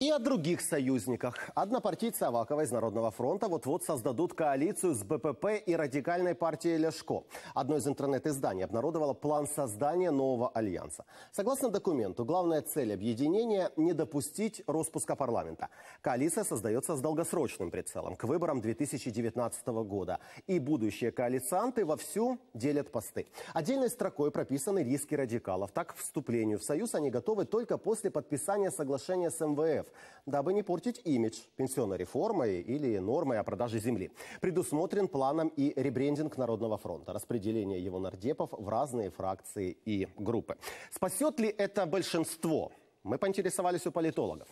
И о других союзниках. Однопартийцы Авакова из Народного фронта вот-вот создадут коалицию с БПП и радикальной партией Ляшко. Одно из интернет-изданий обнародовало план создания нового альянса. Согласно документу, главная цель объединения – не допустить распуска парламента. Коалиция создается с долгосрочным прицелом к выборам 2019 года. И будущие коалицианты вовсю делят посты. Отдельной строкой прописаны риски радикалов. Так, к вступлению в союз они готовы только после подписания соглашения с МВФ дабы не портить имидж пенсионной реформой или нормой о продаже земли. Предусмотрен планом и ребрендинг Народного фронта, распределение его нардепов в разные фракции и группы. Спасет ли это большинство? Мы поинтересовались у политологов.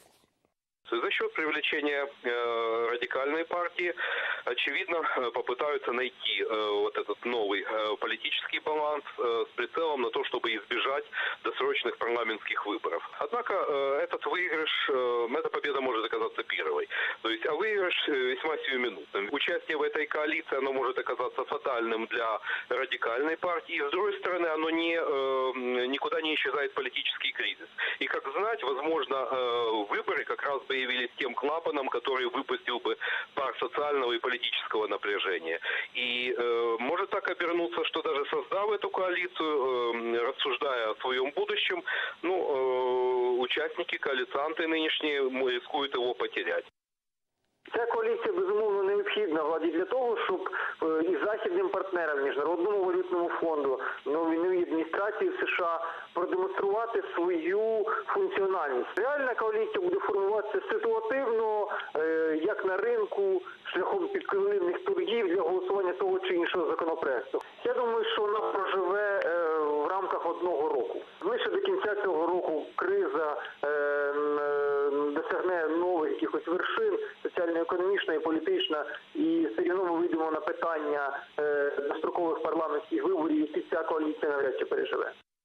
За счет привлечения э, радикальной партии, очевидно, э, попытаются найти э, вот этот новый э, политический баланс с прицелом на то, чтобы избежать досрочных парламентских выборов. Однако этот выигрыш, эта победа может оказаться первой. То есть, а выигрыш весьма сиюминутным. Участие в этой коалиции, оно может оказаться фатальным для радикальной партии. С другой стороны, оно не, никуда не исчезает политический кризис. И, как знать, возможно, выборы как раз бы явились тем клапаном, который выпустил бы пар социального и политического напряжения. И э, может так обернуться, что даже создав эту коалицию, э, рассуждая о своем будущем, ну, э, участники, коалицианты нынешние рискуют его потерять. Ця коаліція безумовно необхідна владі для того, щоб е, і західним партнерам, міжнародному валютному фонду, новій адміністрації в США продемонструвати свою функціональність. Реальна коаліція буде формуватися ситуативно, е, Як на ринку, шляхом підконливних торгів для голосування того чи іншого законопроекту. Я думаю, що вона проживе е, в рамках одного року. Лише до кінця цього року криза досягне нових якихось вершин соціально-економічна і політична, і все одно ми вийдемо на питання дострокових парламентських виборів, і ця коаліція навряд чи переживе.